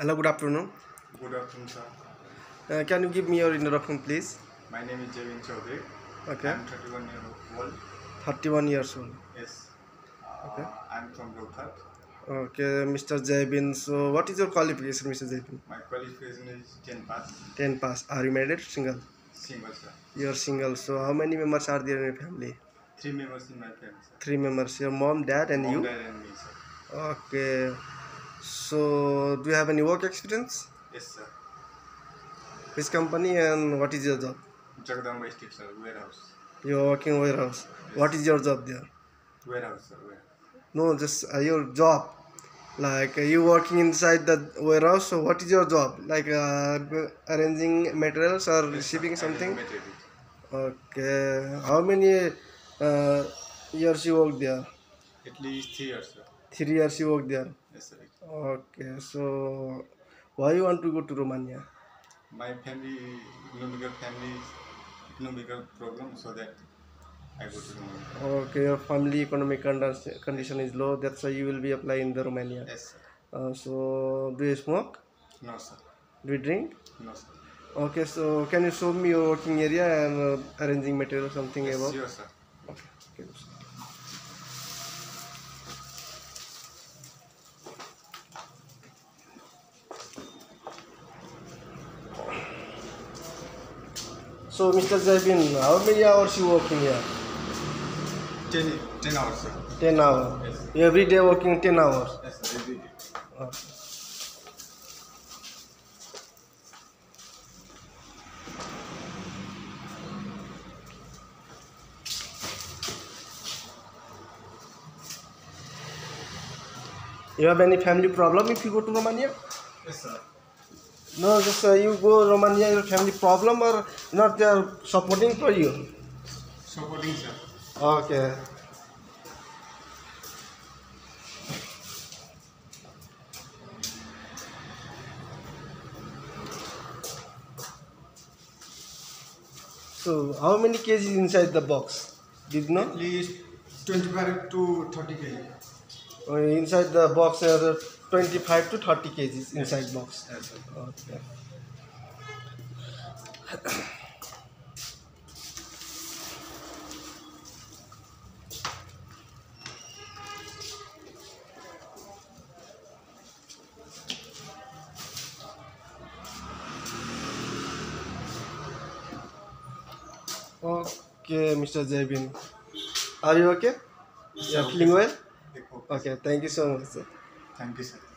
Hello, good afternoon. Good afternoon, sir. Uh, can you give me your introduction, please? My name is Javin Chaudhary. Okay, I'm 31 years old. 31 years old. Yes. Uh, Okay. I'm from Rohtak. Okay, Mr. Jabin. So, what is your qualification, Mr. Jabin? My qualification is 10 pass, 10 pass. Are you married? Single. single, sir. You are single. So, how many members are there in your family? Three members in my family, sir. Three members. Your mom, dad, and Mom, you. dad, and me, sir. Okay. So, do you have any work experience? Yes, sir. Which company and what is your job? Jagdamba Street, sir. Warehouse. You are working warehouse. What is your job there? Warehouse, sir. Warehouse. No, just uh, your job. Like uh, you working inside the warehouse. So what is your job? Like uh, arranging materials or Yes, sir. receiving I something? Okay. How many uh, years you work there? At least three years, sir. Three years you work there. Yes, sir. Okay. So why you want to go to Romania? My family, economical family, economical problem, so that I go to Romania. Okay, your family economic condi- condition is low. That's why you will be applying the Romania. Yes, sir. Uh, so do you smoke? No, sir. Do you drink? No, sir. Okay, so can you show me your working area and uh, arranging material something Yes, about? sure, sir. So, Mr. Zabin, how many hours you working here? 10, 10 hours, sir. 10 hours. Yes, sir. Every day working 10 hours. Yes, sir. Every day. Okay. You have any family problem if you go to Romania? Yes, sir. No, just uh, you go Romania, your family problem or not they are supporting for you? Supporting, sir. Okay. So, how many kgs inside the box? Did you know? At least 25 to 30 kg. Uh, inside the box there are 25 to 30 kgs inside box. Yes. Okay. Okay, Mr. Jabin. Are you okay? You are feeling well? Okay, thank you so much, sir. Thank you sir